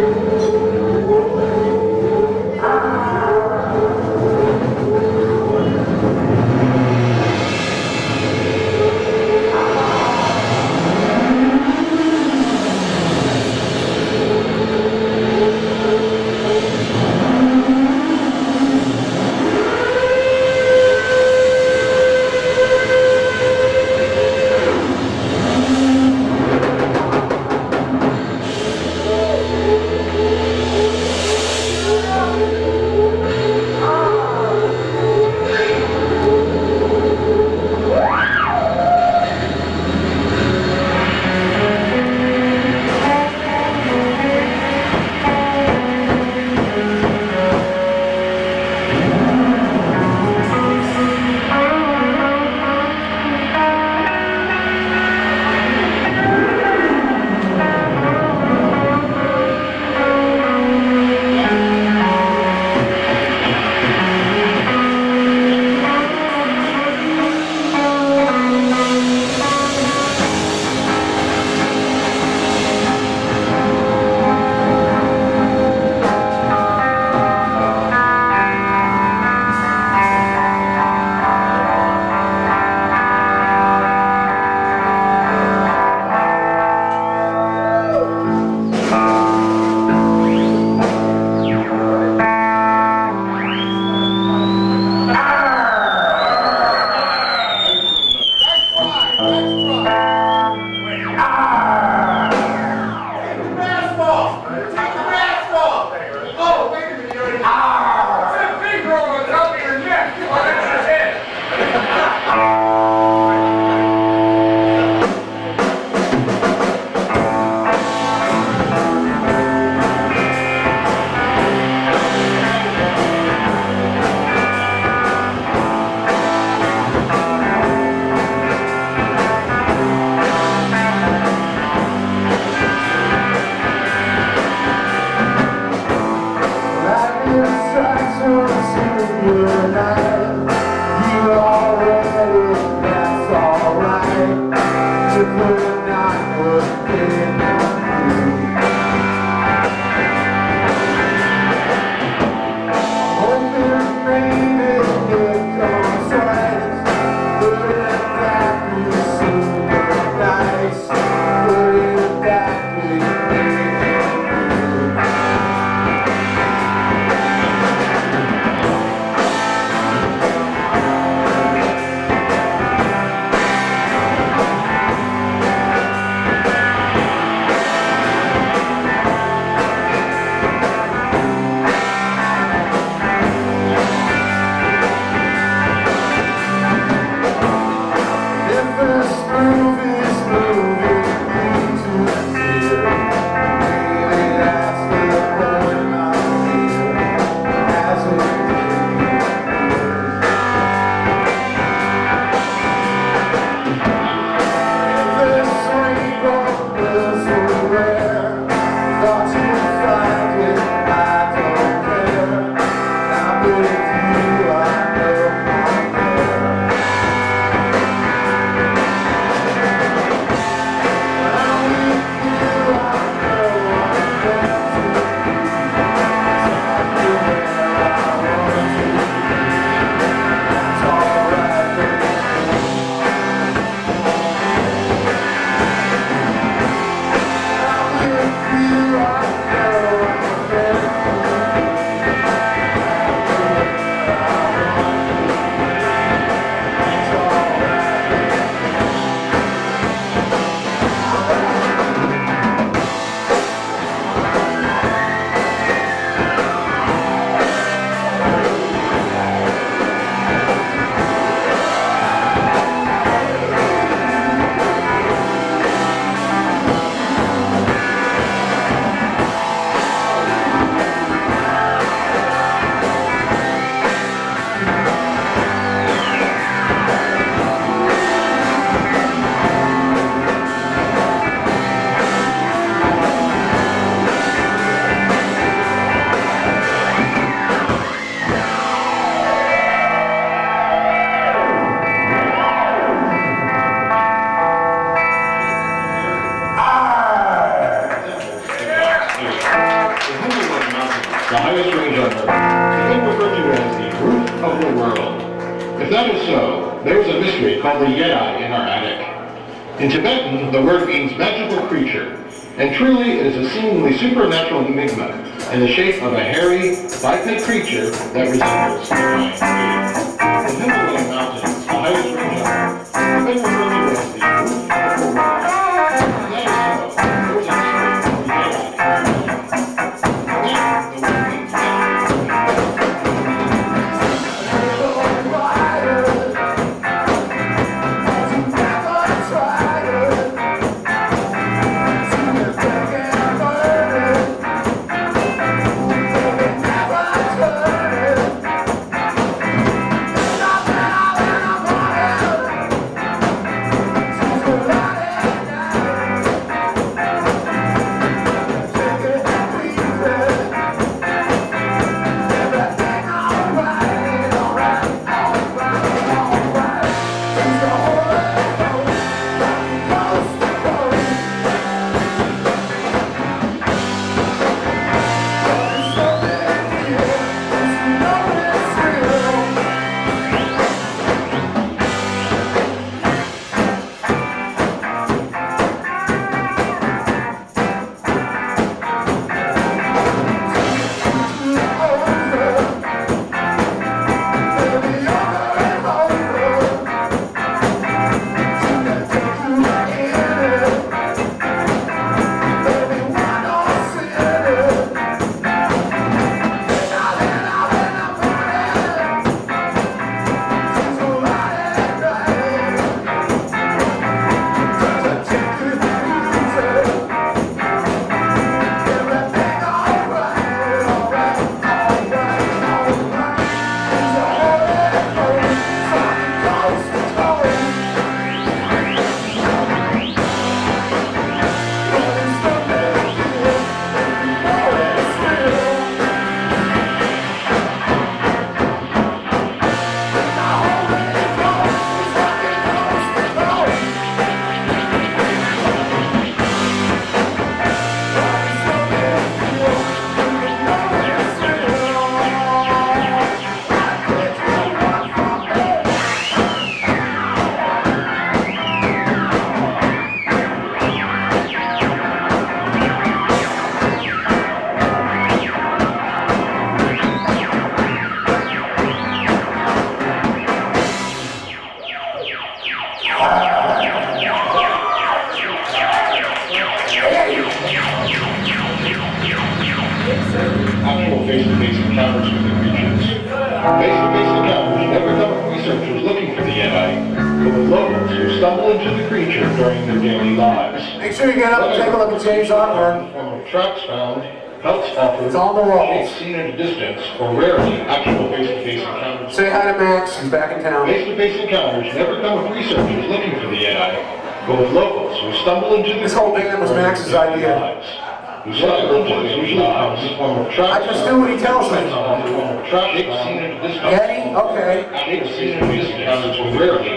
Thank supernatural enigma in the shape of a hairy, biped creature that resembles a giant It's on the walls. seen at a distance, or rarely actual face-to-face encounters. Say hi to Max, he's back in town. Face-to-face encounters never come with researchers looking for the Yeti, but with locals who stumble into the This whole thing was Max's idea. lives. Who stumble into the usually comes in the form of tracks. I just do what he tells me. In the form of tracks seen at a distance. Okay. Shapes seen at a distance encounters with rarely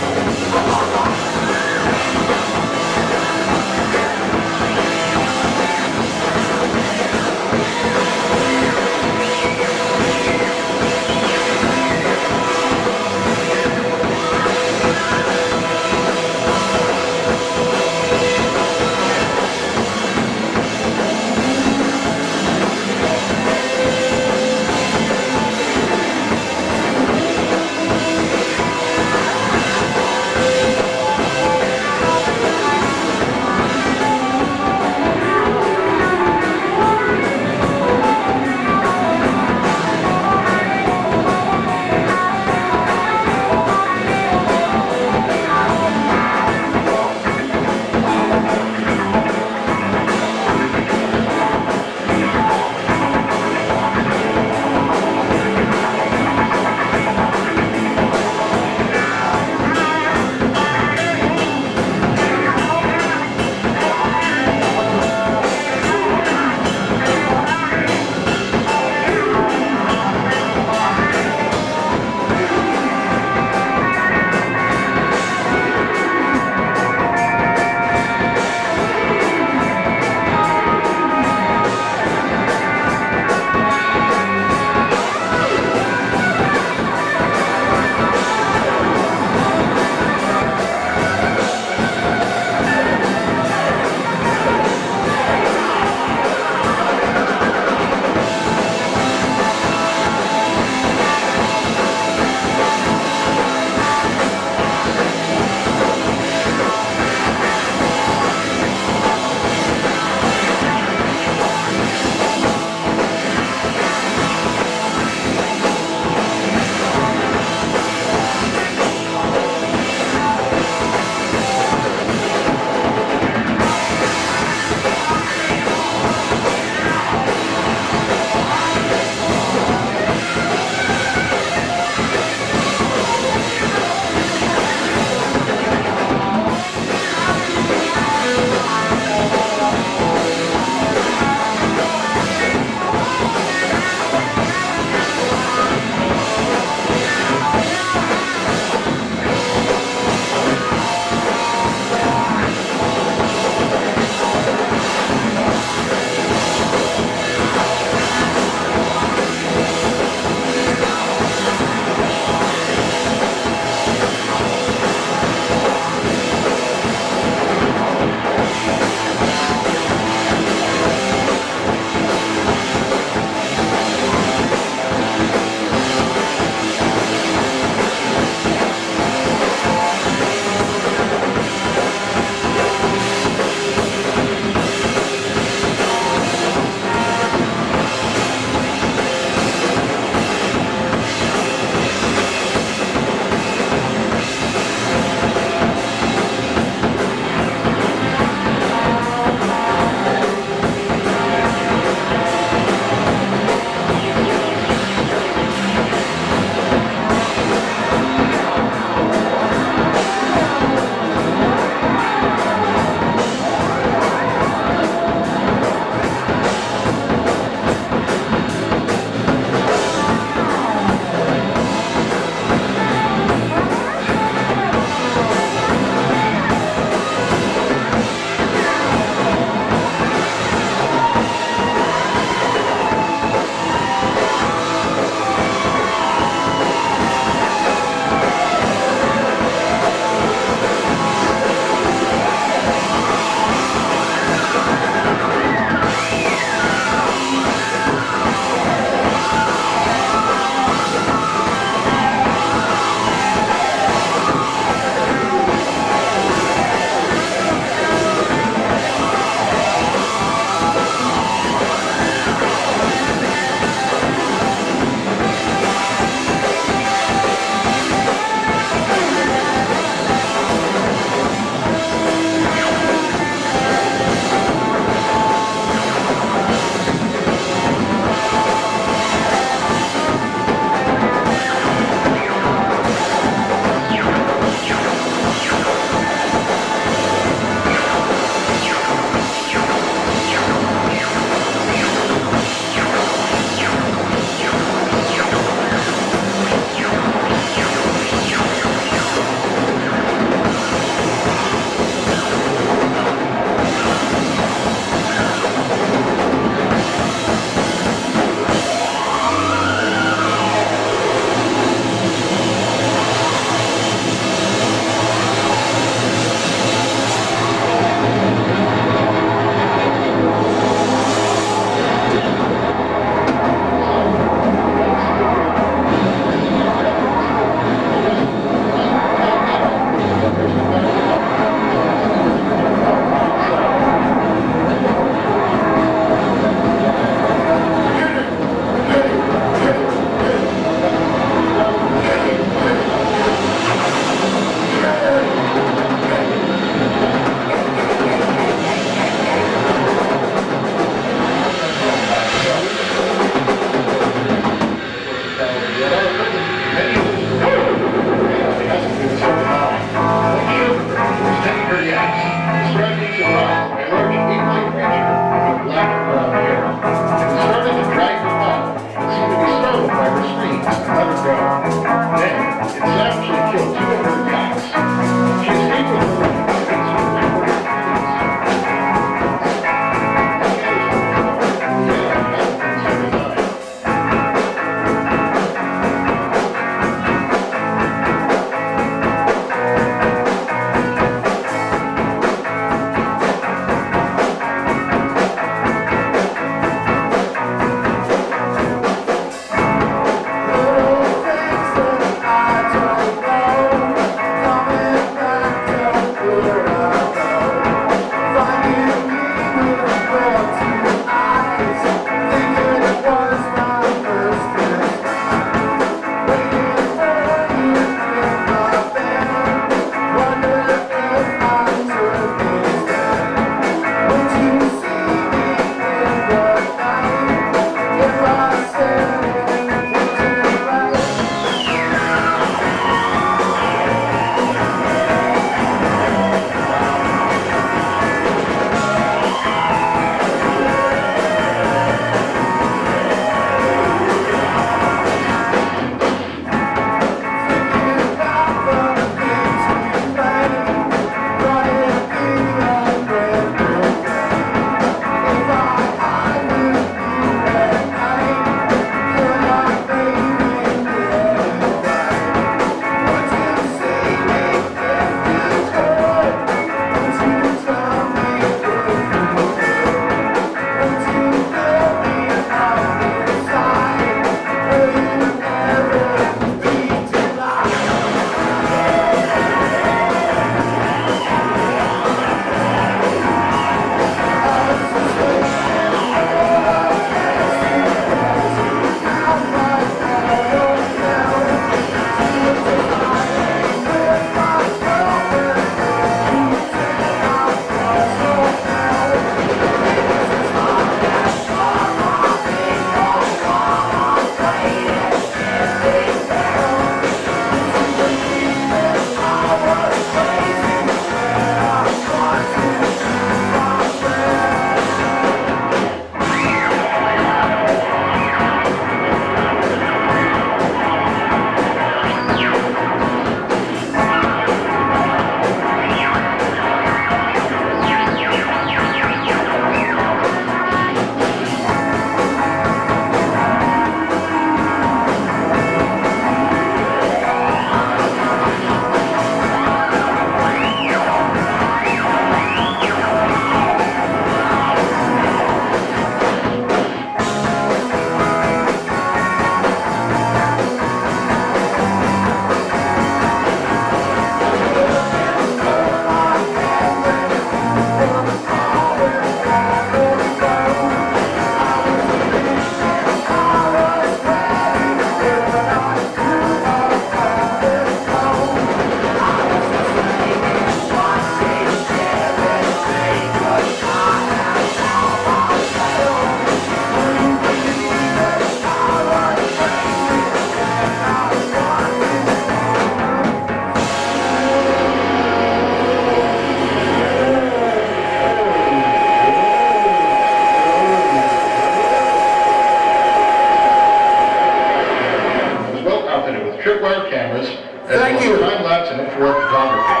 tripwire cameras, as Thank well you. time lapse and infrared photography.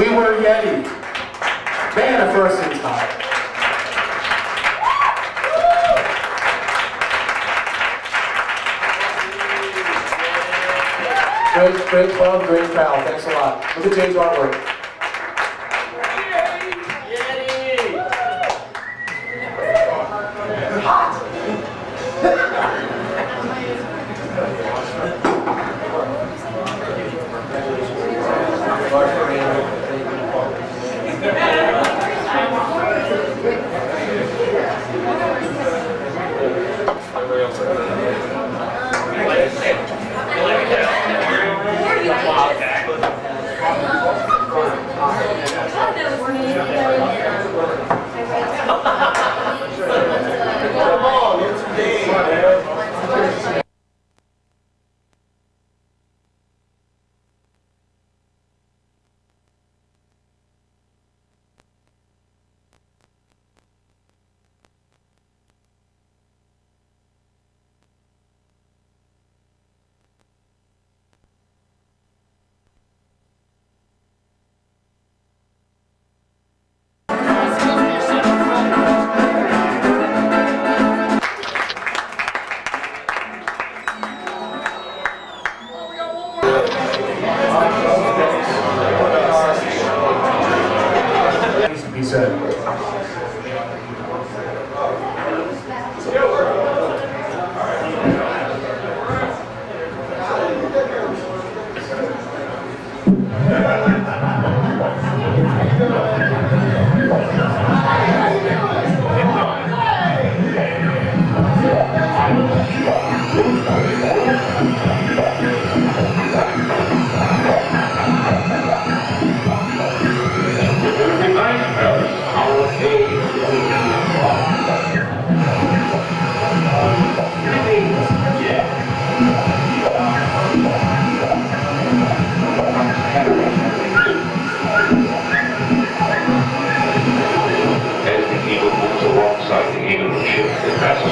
We were Yeti. Man, of first in time. Great, great club, great crowd. Thanks a lot. Look at James artwork.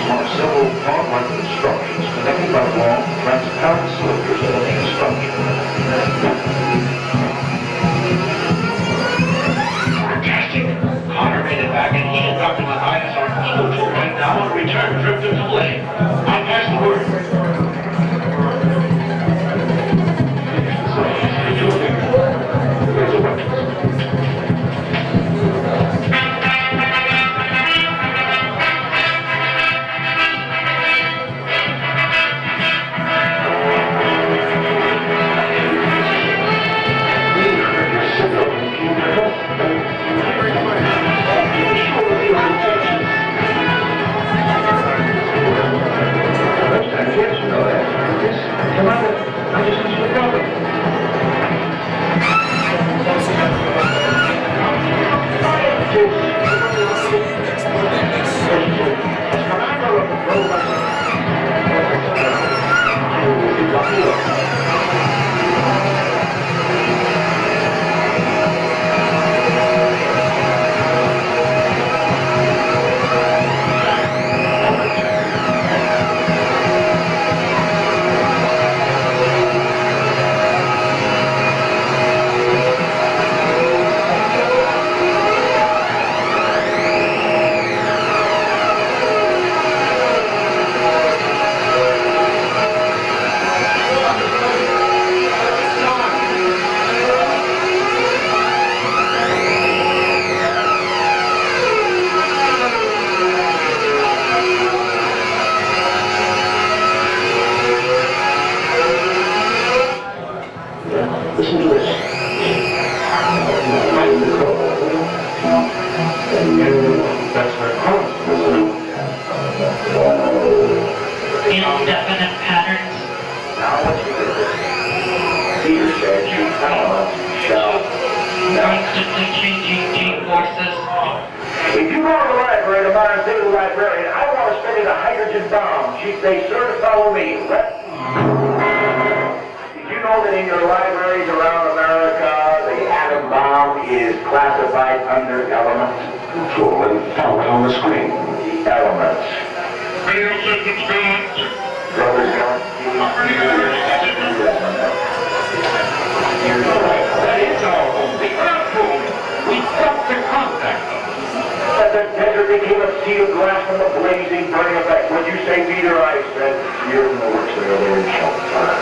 From several farm-like constructions connected by long, transparent cylinders to the main structure. Fantastic! Connor made it back and he and Dr. Matthias are Eagle to right now on return trip to bomb. She'd say, sir, follow me. Let... Did you know that in your libraries around America, the atom bomb is classified under elements? Sure, and found it on the screen. Elements. Radio systems go on. Brothers, You're the desert became a sea of glass from the blazing, burning effect. Would you say, Peter? I said, in the works there, were shot fire.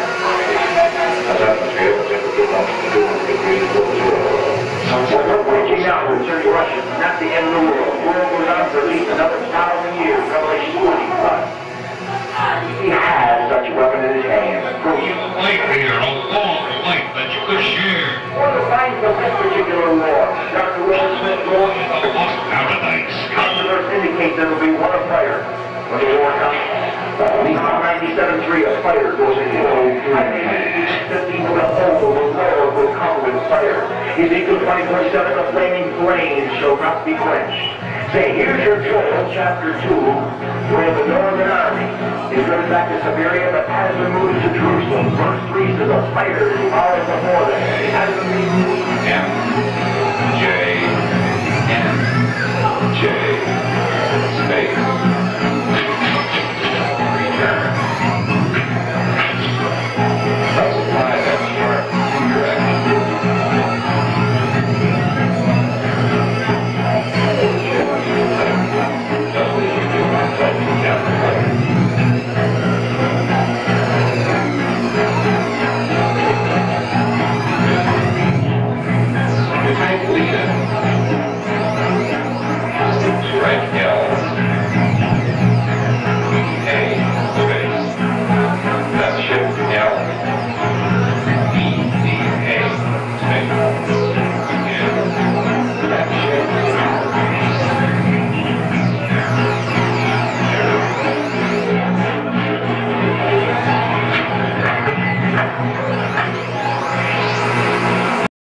As atmosphere, the temperature drops to 200 degrees below zero. What we're preaching out concerning Russia is not the end of the world. The world goes on for at least another thousand years. Revelation 20. He has such a weapon in his hand. You light here, a of light that you could share. One of the findings of this particular war, Dr. Will Smith wrote, The lost paradise. Customers indicate there will be one of fire when the war comes. Beyond 97.3, a fire goes into the 3. I think 15 foot the will lower will come with fire. Ezekiel 24 7, the flaming flame shall not be quenched. Say, here's your Joel chapter 2, where the northern army is driven back to Siberia, but as moves to Jerusalem, verse 3 says, a fire is ours before them. As the M, J, N, J, space.